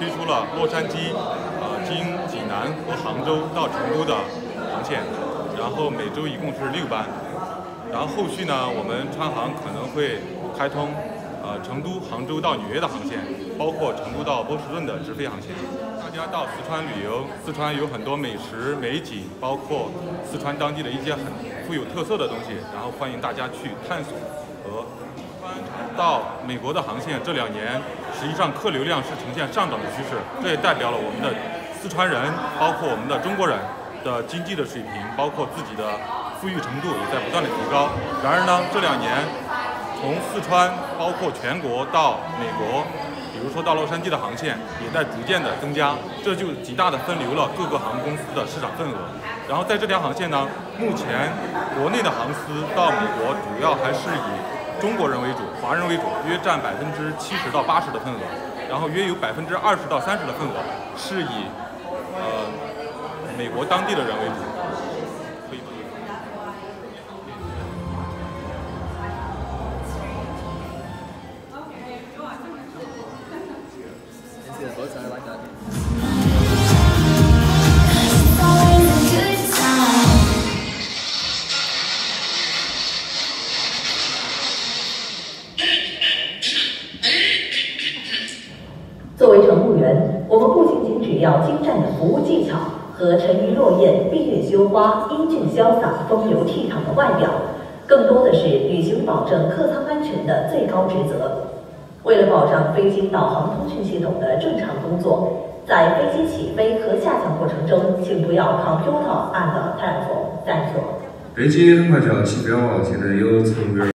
推出了洛杉矶、呃经济南和杭州到成都的航线，然后每周一共是六班。然后后续呢，我们川航可能会开通呃成都、杭州到纽约的航线，包括成都到波士顿的直飞航线。大家到四川旅游，四川有很多美食美景，包括四川当地的一些很富有特色的东西，然后欢迎大家去探索和。到美国的航线这两年，实际上客流量是呈现上涨的趋势，这也代表了我们的四川人，包括我们的中国人的经济的水平，包括自己的富裕程度也在不断的提高。然而呢，这两年从四川包括全国到美国，比如说到洛杉矶的航线也在逐渐的增加，这就极大的分流了各个航空公司的市场份额。然后在这条航线呢，目前国内的航司到美国主要还是以中国人为主，华人为主，约占百分之七十到八十的份额，然后约有百分之二十到三十的份额是以呃美国当地的人为主。可以。作为乘务员，我们不仅仅只要精湛的服务技巧和沉鱼落雁、闭月羞花、英俊潇洒、风流倜傥的外表，更多的是履行保证客舱安全的最高职责。为了保障飞机导航通讯系统的正常工作，在飞机起飞和下降过程中，请不要 computer and telephone。再说，飞机很快就要起飞了，现在有乘务员。